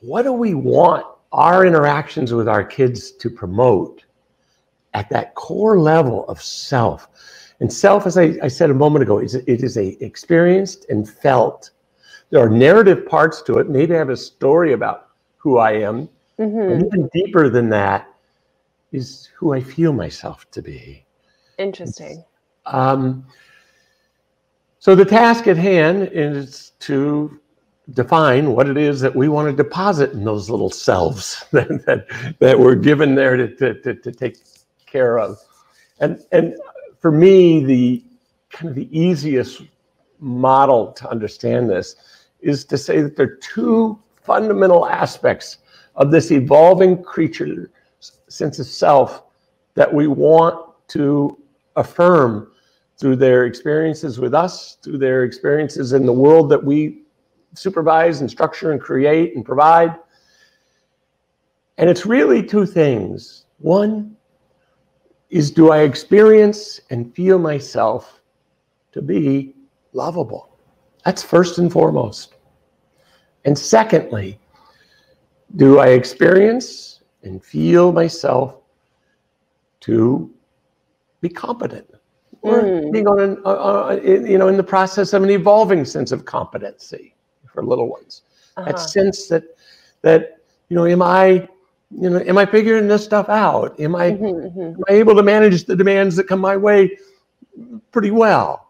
what do we want our interactions with our kids to promote at that core level of self? And self, as I, I said a moment ago, is it is a experienced and felt. There are narrative parts to it. Maybe I have a story about who I am. Mhm. And even deeper than that is who I feel myself to be. Interesting. Um, so the task at hand is to define what it is that we want to deposit in those little selves that, that, that we're given there to, to, to, to take care of. And, and for me, the kind of the easiest model to understand this is to say that there are two fundamental aspects of this evolving creature sense of self that we want to affirm through their experiences with us, through their experiences in the world that we supervise and structure and create and provide. And it's really two things. One is do I experience and feel myself to be lovable? That's first and foremost. And secondly, do I experience and feel myself to be competent? Or Mm. being on an, uh, uh, you know, in the process of an evolving sense of competency for little ones. Uh-huh. That sense that, that, you know, am I, you know, am I figuring this stuff out? Am I, Mhm, mhm. am I able to manage the demands that come my way pretty well?